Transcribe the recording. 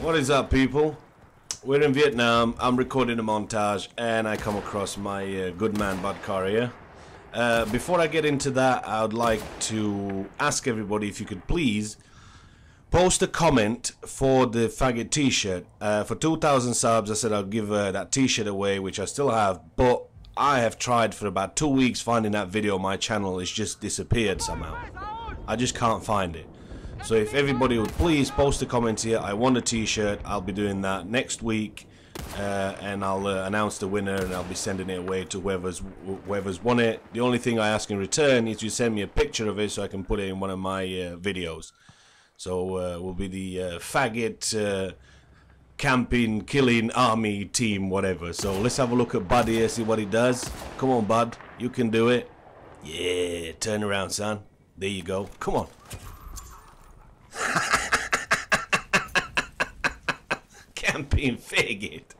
What is up, people? We're in Vietnam. I'm recording a montage, and I come across my uh, good man Bud Carrier. Uh, before I get into that, I would like to ask everybody if you could please post a comment for the faggot T-shirt. Uh, for 2,000 subs, I said I'll give uh, that T-shirt away, which I still have, but I have tried for about two weeks finding that video. on My channel has just disappeared somehow. I just can't find it. So if everybody would please post a comment here, I want a t-shirt. I'll be doing that next week. Uh, and I'll uh, announce the winner and I'll be sending it away to whoever's whoever's won it. The only thing I ask in return is you send me a picture of it so I can put it in one of my uh, videos. So uh, will be the uh, faggot uh, camping killing army team whatever. So let's have a look at Bud here, see what he does. Come on, Bud, you can do it. Yeah, turn around, son. There you go. Come on. Camping faggot.